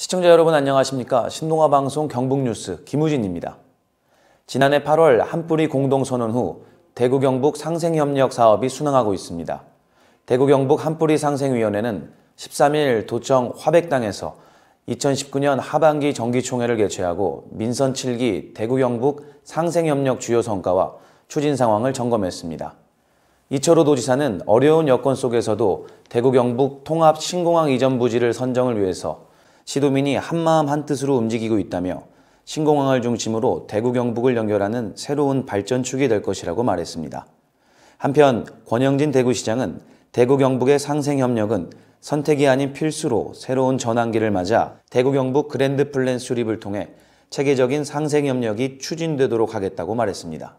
시청자 여러분 안녕하십니까? 신동아 방송 경북뉴스 김우진입니다. 지난해 8월 한뿌리 공동선언 후 대구 경북 상생협력 사업이 순항하고 있습니다. 대구 경북 한뿌리 상생위원회는 13일 도청 화백당에서 2019년 하반기 정기총회를 개최하고 민선 7기 대구 경북 상생협력 주요 성과와 추진 상황을 점검했습니다. 이철호 도지사는 어려운 여건 속에서도 대구 경북 통합 신공항 이전 부지를 선정을 위해서 시도민이 한마음 한뜻으로 움직이고 있다며 신공항을 중심으로 대구 경북을 연결하는 새로운 발전축이 될 것이라고 말했습니다. 한편 권영진 대구시장은 대구 경북의 상생협력은 선택이 아닌 필수로 새로운 전환기를 맞아 대구 경북 그랜드 플랜 수립을 통해 체계적인 상생협력이 추진되도록 하겠다고 말했습니다.